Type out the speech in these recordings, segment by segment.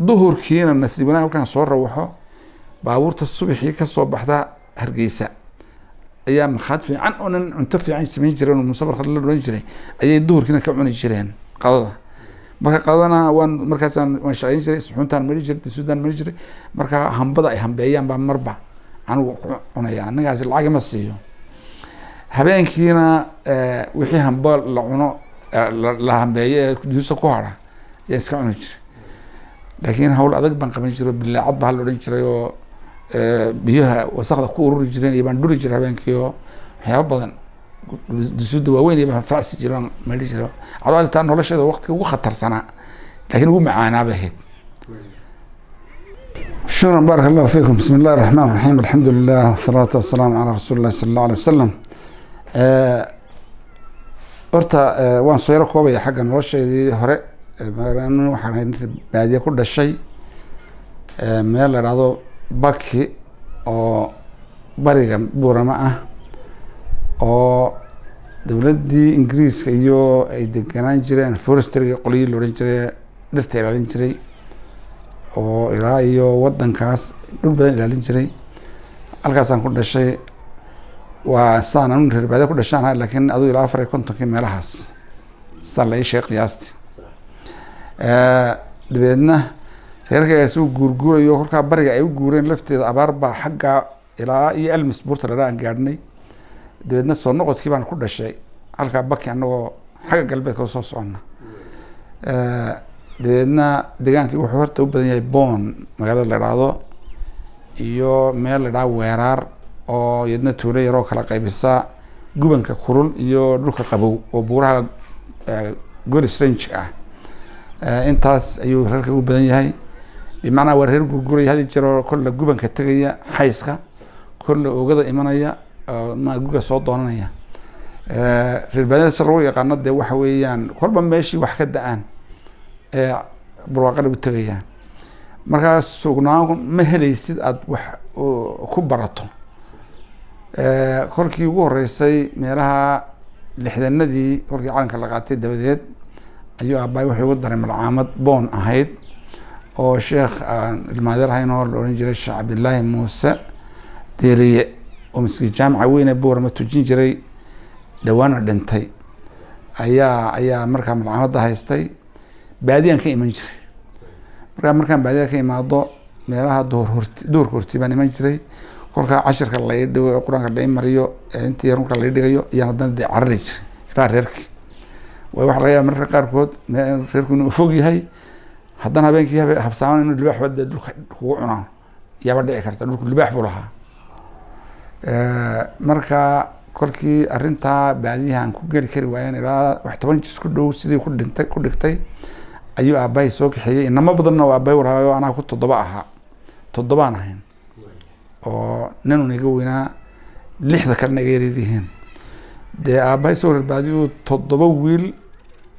duhurkiina nasiib markaan soo rawaxo baabuurta subaxii ka soo baxda hargeysa. Ayaa makhaad fiican oo nin cunto fiican samayn jireen oo la odhan jiray ayay duhurkiina ka cuni jireen qadada. Marka qadadana waan markaasaan waan shaqayn jiray suxuuntaan mari jiray dasuudaan mari jiray. Marka hambada ay hambeeyaan baa marba anigu cunaya anigaasi lacag ma siiyo. Habeenkiina eh, wixii hamba la cuno eh, la- hambeeyo ee duusta ku hara ayaa iska cuni jiray laakiin hawl adag baan qaban jiray oo bilaacad baa la odhan jiray oo eh, biyaha wasakda ku ururi jireen iyo baan dhuri jiray habeenkii oo waxyaabo badan dusuuda waaweyn iyo baan facsi jiray oon mari jiray calaa nolosheeda waqtiga ugu khatarsanaa laakiin ugu macaanaa bay ahayd شكرا بارك الله فيكم بسم الله الرحمن الرحيم الحمد لله والصلاة والسلام على رسول الله صلى الله عليه وسلم آه، horta eh, waan soo yaro koobaya xagga nolosheedii hore Eh, magaalada waxaan baadiye ku dhashay meel la dhahdo baki oo bariga buurama ah oo dowladdii ingiriiska iyo ay deganaan jireen forestryga qolyii la odhan jiray dhirta ilaalin jiray oo ilaa iyo wadankaas dhul badan ilaalin jiray. Halkaasaan ku dhashay waa saan anu reer baadiye ku dhashaan ahay laakiin aduu ilaa afar iyo kontonkii meelahaas saa la ii sheeg qiyaastii dabeedna reerkagaas uu guurguurayo kolkaa bariga ay u guureen lafteeda abaar baa xagga ilaa iyo elmis buurta ladhaa aan gaadhnay. Dabeedna soo noqodkii baan ku dhashay halkaa baki anagoo xagga galbeedka u soo soconna. Dabeedna degaankii wuxuu horta u badan yahay boon magaalada la idhaahdo iyo meel la idhaha weeraar oo iyadna tuulo yaroo kala qaybisa gubanka kulul iyo dhulka qabow oo buuraha eh, goris range ah intaas ayuu reerka u badan yahay. Bimacnaa waa reer gurguraya hadi jiroo kolle gubanka tegaya xayska kolle oogada imanaya guga soo doonanaya. Eh, reer baadiyada si lagu yaqaano dee waxa weeyaan kolba meeshii wax ka da'aan ee barwaaqada u tegayaan markaas sugnaan ma helaysid aada wax ku barato. Eh, kolkii ugu horeysay meelaha lixdanadii kolkii calanka la qaatay dabadeed ayuu aabbaay wuxuu igu daray malcaamad boon ahayd oo sheekh aan ilmaadeer ahayn oo la odhan jiray sheekh cabdillaahi muuse deeriye oo miskiin jaamica weyn ee boorama tujin jiray dhawaana dhintay. Ayaa ayaa markaa malcaamadda haystay baadiyaan ka iman jiray. Markaa markaan baadiya ka imaado meelaha duhur horti duhurka horti baan iman jiray. Kolkaa cashirka lai dhigo ee qur'aanka lai mariyo ee intii marka lai dhigayo ayaan haddana dee carari jiray ilaa reerkii way waxa laga yaaba mararka qaarkood reerku inuu fog yahay. Haddana habeenkii habe habsaaman inuu libaax ba dee dhulka kugu cunaa yaaba dhici karta dhulku libaax buu lahaa. Marka kolkii arrintaa baadiyahan ku geli kari waayeen ilaa wax toban jis ku dhow sidii ku dhintay ku dhigtay ayuu aabbahay soo kaxeeyey. Inamo badanna oo aabbahay warhaayo anaa ku toddoba ahaa. Toddobaan ahayn. Oo ninun iga weynaa lixda kalena iga yaryaryihiin dee aabbahay soo reer baadiyu toddoba wiil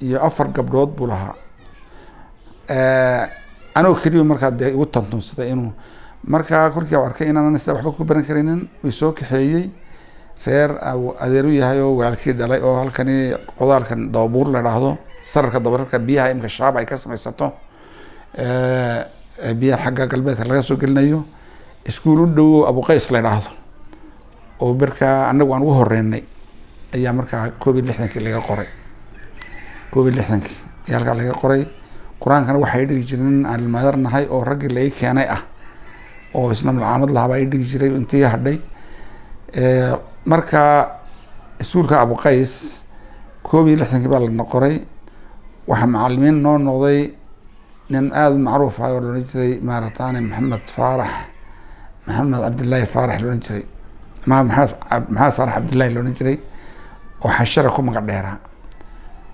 iyo afar gabdhood buu lahaa. Anigoo keliya markaa dee igu tantunsaday inuu markaa kolkii arkay inaanan sida waxba ku baran karaynin way soo kaxeeyey. Reer adeeru yahay oo walaalkii dhalay oo halkani qodaalkan dababuur la dhaahdo sararka dabararka biyaha imika shaab ay ka samaysato. Biyaha xagga galbeedka laga soo gelinayo. Iskuul u dhow abuqays la dhaahdo. Oo markaa anagu aan ugu horeynay ayaa markaa koob iyo lixdankii laga qoray koob iyo lixdankii ayaa halkaa laga qoray. Qur'aankana waxay dhigi jireen aan ilmaadar nahay oo raggii laii keenay ah oo isna malcaamad lahaa baa ii dhigi jiray intii hadhay. Marka iskuulka abuqays koob iyo lixdankii baa lana qoray. Waxaa macalimiin noo noqday nin aada u macruuf ah oo la odhan jiray maarataane maxamed faarax maxamed cabdillaahi faarax la odhan jiray. Ma maxamed faarax cabdillahi la odhan jiray oo xashare ku magac dheeraa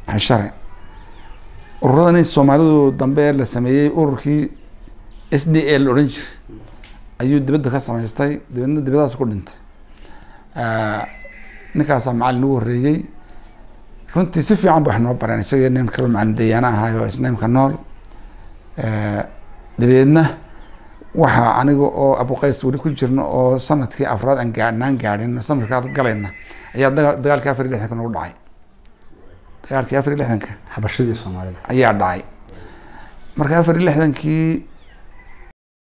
xashare ururadani soomaalidu dambe la sameeyey ururkii s d la odhan jiray ayuu dibadda ka samaystay dibadna dibadaas ku dhintay. Ninkaasaa macalin ugu horreeyey runtii si fiican ba wax noo bareen isaga nin kaloo macalin dayaana ahaay oo nool. Dabeedna waxaa aniga oo abuqays weli ku jirno oo sannadkii afraad aan gaadhnaan gaadhin sanadkaa galayna ayaa daga dagaalkii afar iyo lixdanka nagu dhacay dagaalkii afar iyo lixdanka xabashadii soomaalida. Ayaa dhacay. Marka afar iyo lixdankii